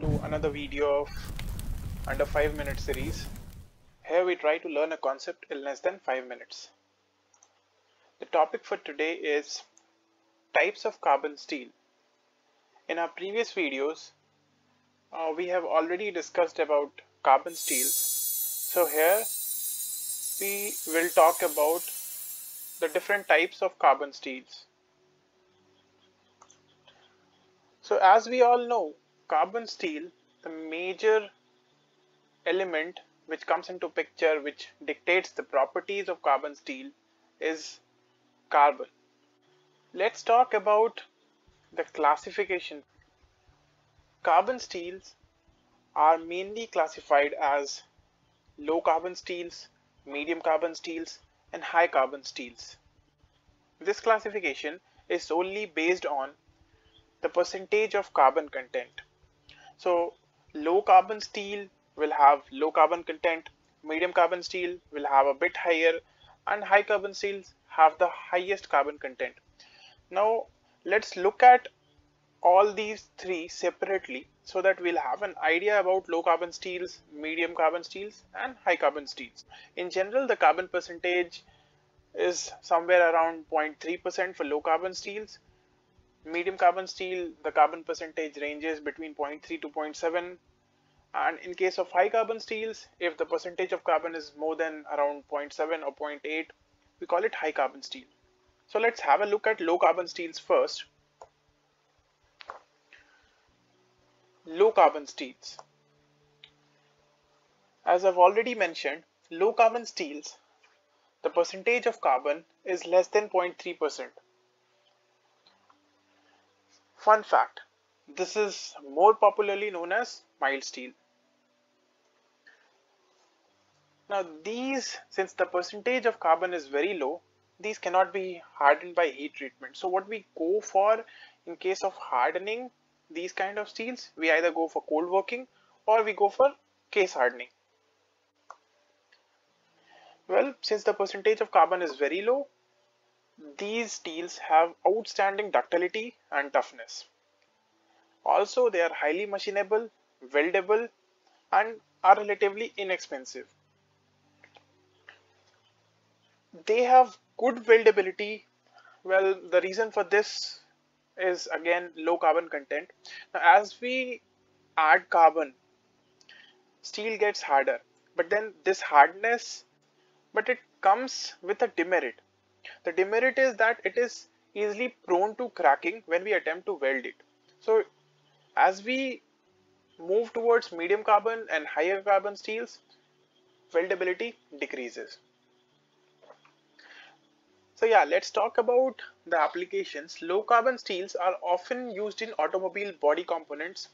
to another video of under 5 minute series. Here we try to learn a concept in less than 5 minutes. The topic for today is types of carbon steel. In our previous videos, uh, we have already discussed about carbon steels. So here we will talk about the different types of carbon steels. So as we all know, carbon steel, the major element which comes into picture which dictates the properties of carbon steel is carbon. Let's talk about the classification. Carbon steels are mainly classified as low carbon steels, medium carbon steels and high carbon steels. This classification is solely based on the percentage of carbon content. So low carbon steel will have low carbon content, medium carbon steel will have a bit higher and high carbon steels have the highest carbon content. Now let's look at all these three separately so that we'll have an idea about low carbon steels, medium carbon steels and high carbon steels. In general the carbon percentage is somewhere around 0.3% for low carbon steels medium carbon steel, the carbon percentage ranges between 0.3 to 0.7 and in case of high carbon steels, if the percentage of carbon is more than around 0.7 or 0.8, we call it high carbon steel. So let's have a look at low carbon steels first. Low carbon steels. As I've already mentioned, low carbon steels, the percentage of carbon is less than 0.3%. Fun fact, this is more popularly known as mild steel. Now these, since the percentage of carbon is very low, these cannot be hardened by heat treatment. So what we go for in case of hardening these kind of steels, we either go for cold working or we go for case hardening. Well, since the percentage of carbon is very low, these steels have outstanding ductility and toughness. Also, they are highly machinable, weldable, and are relatively inexpensive. They have good weldability. Well, the reason for this is again low carbon content. Now, as we add carbon, steel gets harder, but then this hardness, but it comes with a demerit the demerit is that it is easily prone to cracking when we attempt to weld it. So as we move towards medium carbon and higher carbon steels, weldability decreases. So yeah, let's talk about the applications. Low carbon steels are often used in automobile body components.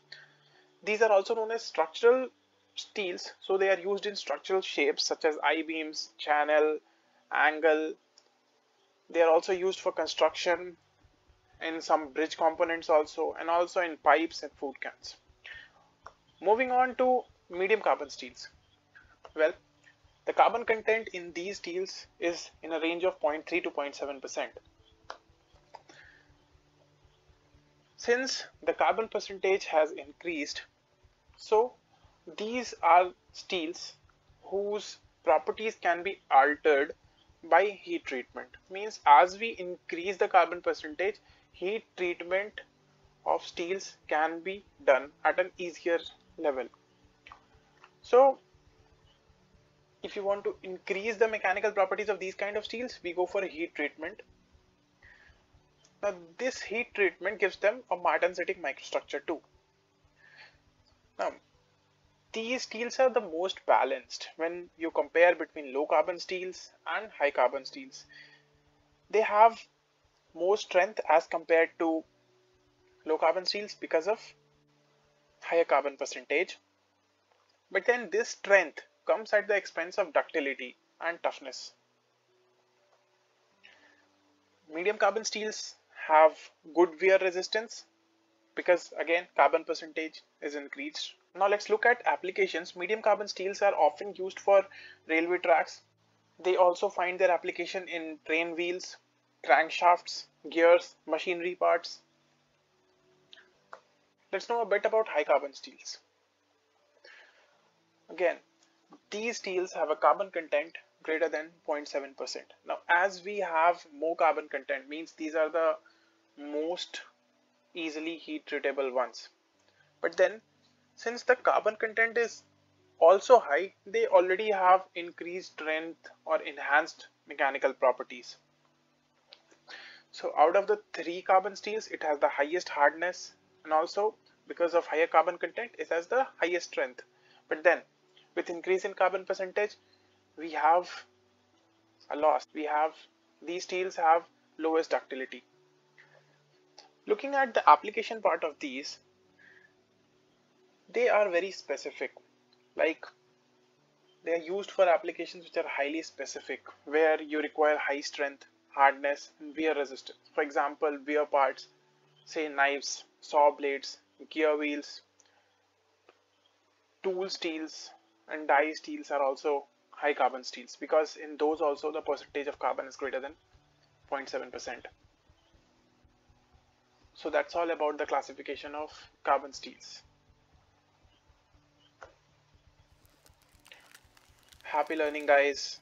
These are also known as structural steels. So they are used in structural shapes such as I-beams, channel, angle, they are also used for construction in some bridge components also and also in pipes and food cans. Moving on to medium carbon steels. Well, the carbon content in these steels is in a range of 0.3 to 0.7%. Since the carbon percentage has increased, so these are steels whose properties can be altered by heat treatment. Means as we increase the carbon percentage heat treatment of steels can be done at an easier level. So if you want to increase the mechanical properties of these kind of steels we go for a heat treatment. Now this heat treatment gives them a martensitic microstructure too. Now these steels are the most balanced when you compare between low carbon steels and high carbon steels. They have more strength as compared to low carbon steels because of higher carbon percentage. But then this strength comes at the expense of ductility and toughness. Medium carbon steels have good wear resistance because again carbon percentage is increased now let's look at applications. Medium carbon steels are often used for railway tracks. They also find their application in train wheels, crankshafts, gears, machinery parts. let's know a bit about high carbon steels. Again, these steels have a carbon content greater than 0.7%. Now, as we have more carbon content means these are the most easily heat treatable ones. But then since the carbon content is also high, they already have increased strength or enhanced mechanical properties. So out of the three carbon steels, it has the highest hardness and also because of higher carbon content, it has the highest strength. But then with increase in carbon percentage, we have a loss. We have these steels have lowest ductility. Looking at the application part of these, they are very specific. Like they are used for applications which are highly specific, where you require high strength, hardness, and wear resistance. For example, wear parts, say knives, saw blades, gear wheels, tool steels, and die steels are also high carbon steels because in those also the percentage of carbon is greater than 0.7%. So that's all about the classification of carbon steels. Happy learning guys.